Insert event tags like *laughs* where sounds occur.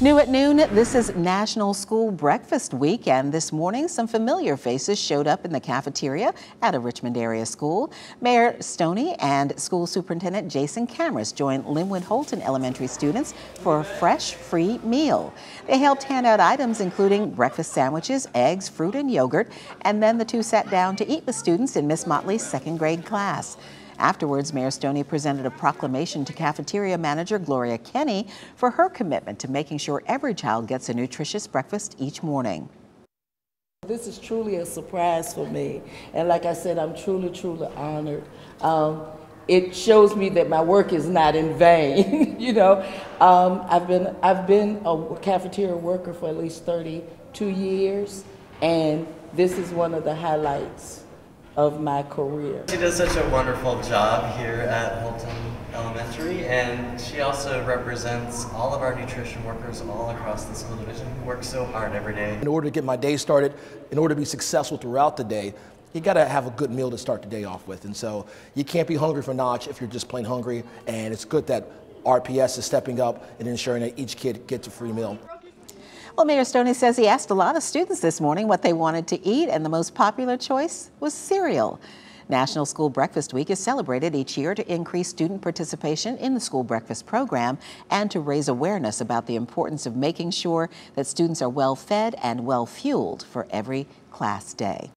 New at noon, this is National School Breakfast Week, and this morning some familiar faces showed up in the cafeteria at a Richmond area school. Mayor Stoney and School Superintendent Jason Kamras joined Linwood Holton Elementary students for a fresh, free meal. They helped hand out items including breakfast sandwiches, eggs, fruit, and yogurt, and then the two sat down to eat with students in Miss Motley's second grade class. Afterwards, Mayor Stoney presented a proclamation to cafeteria manager Gloria Kenny for her commitment to making sure every child gets a nutritious breakfast each morning. This is truly a surprise for me. And like I said, I'm truly, truly honored. Um, it shows me that my work is not in vain. *laughs* you know, um, I've been I've been a cafeteria worker for at least 32 years, and this is one of the highlights of my career. She does such a wonderful job here at Holton Elementary, and she also represents all of our nutrition workers all across the school division who work so hard every day. In order to get my day started, in order to be successful throughout the day, you got to have a good meal to start the day off with. And so you can't be hungry for Notch if you're just plain hungry. And it's good that RPS is stepping up and ensuring that each kid gets a free meal. Well, Mayor Stoney says he asked a lot of students this morning what they wanted to eat, and the most popular choice was cereal. National School Breakfast Week is celebrated each year to increase student participation in the school breakfast program and to raise awareness about the importance of making sure that students are well fed and well fueled for every class day.